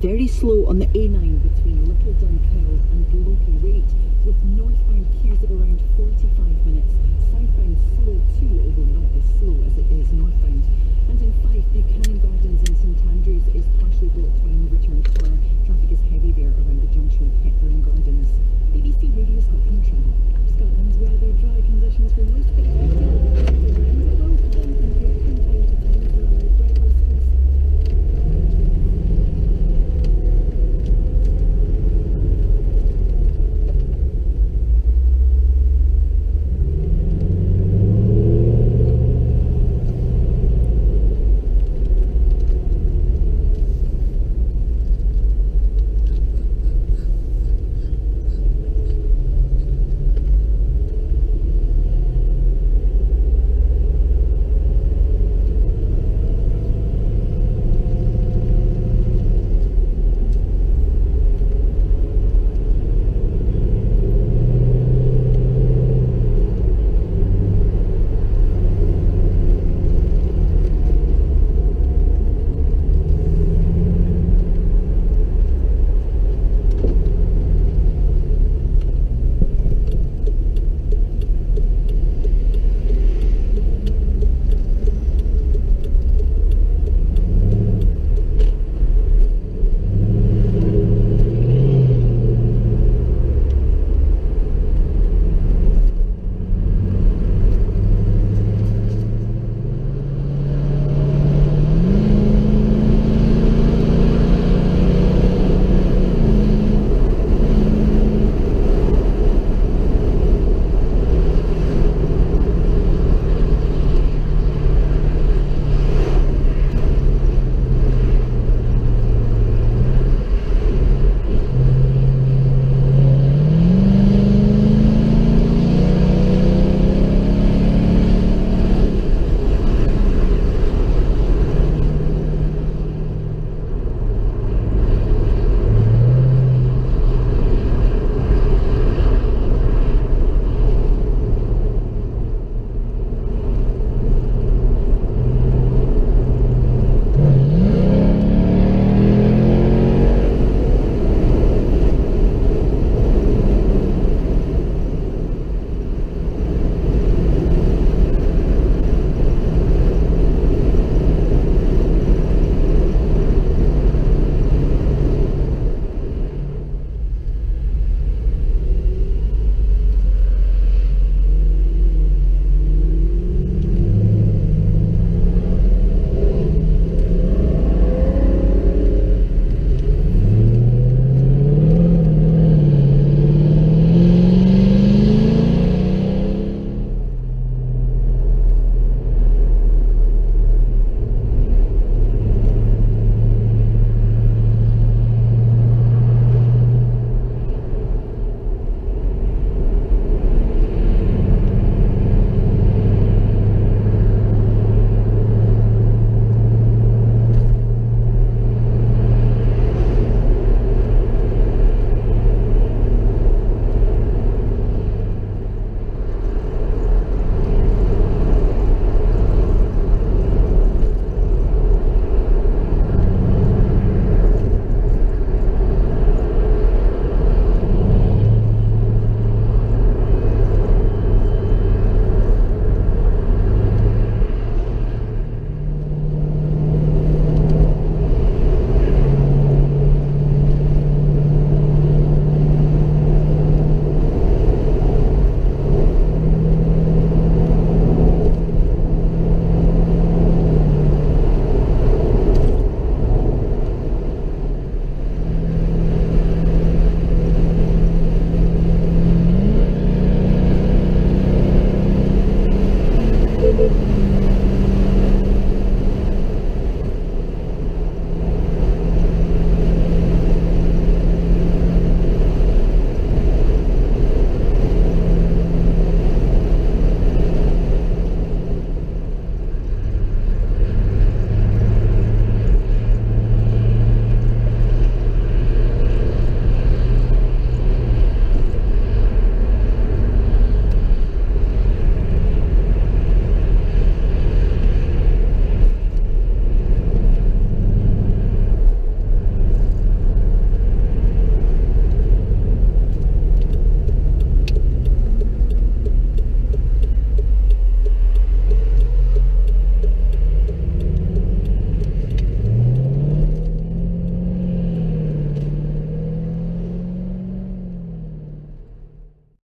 very slow on the A9